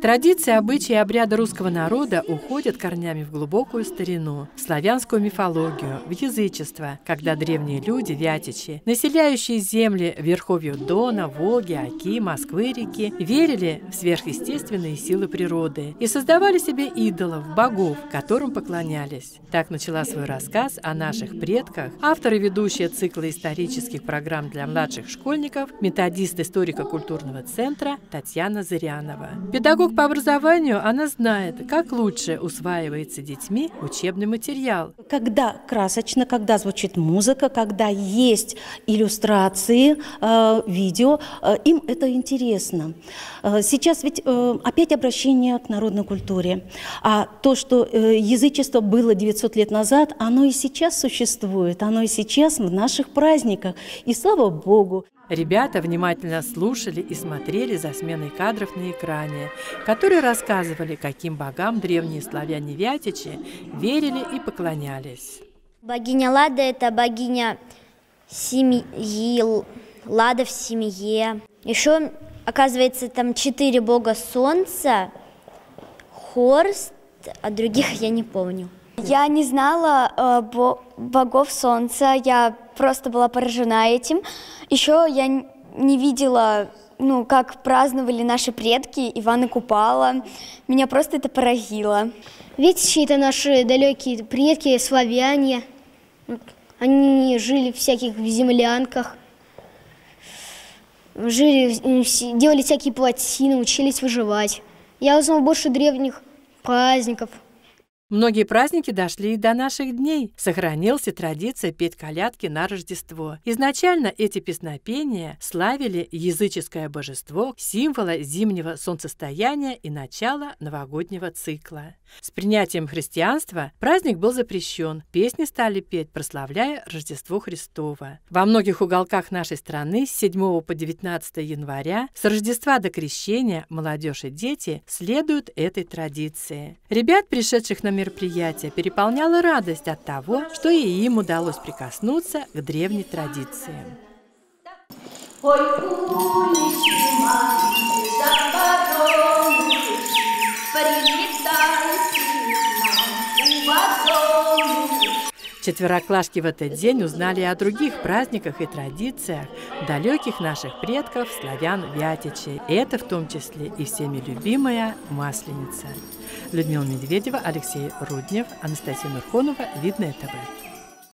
Традиции, обычаи и обряды русского народа уходят корнями в глубокую старину, в славянскую мифологию, в язычество, когда древние люди, вятичи, населяющие земли верховью Дона, Волги, Оки, Москвы, реки, верили в сверхъестественные силы природы и создавали себе идолов, богов, которым поклонялись. Так начала свой рассказ о наших предках автор и ведущая цикла исторических программ для младших школьников, методист историко-культурного центра Татьяна Зырянова. Педагог Педагог по образованию, она знает, как лучше усваивается детьми учебный материал. Когда красочно, когда звучит музыка, когда есть иллюстрации, э, видео, э, им это интересно. Э, сейчас ведь опять обращение к народной культуре. А то, что язычество было 900 лет назад, оно и сейчас существует, оно и сейчас в наших праздниках. И слава Богу. Ребята внимательно слушали и смотрели за сменой кадров на экране, которые рассказывали, каким богам древние славяне-вятичи верили и поклонялись. Богиня Лада – это богиня семьи, Лада в семье. Еще, оказывается, там четыре бога солнца, Хорст, а других я не помню. Я не знала э, богов солнца, я просто была поражена этим. Еще я не видела, ну, как праздновали наши предки Ивана Купала. Меня просто это поразило. Видите, это наши далекие предки, славяне. Они жили в всяких землянках, жили, делали всякие плотины, учились выживать. Я узнал больше древних праздников – Многие праздники дошли и до наших дней. Сохранилась традиция петь колядки на Рождество. Изначально эти песнопения славили языческое божество, символа зимнего солнцестояния и начала новогоднего цикла. С принятием христианства праздник был запрещен, песни стали петь, прославляя Рождество Христово. Во многих уголках нашей страны с 7 по 19 января, с Рождества до Крещения, молодежь и дети следуют этой традиции. Ребят, пришедших на мероприятие переполняла радость от того, что и им удалось прикоснуться к древней традиции. Ой, Четвероклашки в этот день узнали о других праздниках и традициях далеких наших предков славян-вятичей. Это в том числе и всеми любимая Масленица. Людмила Медведева, Алексей Руднев, Анастасия Нурконова, Видное ТВ.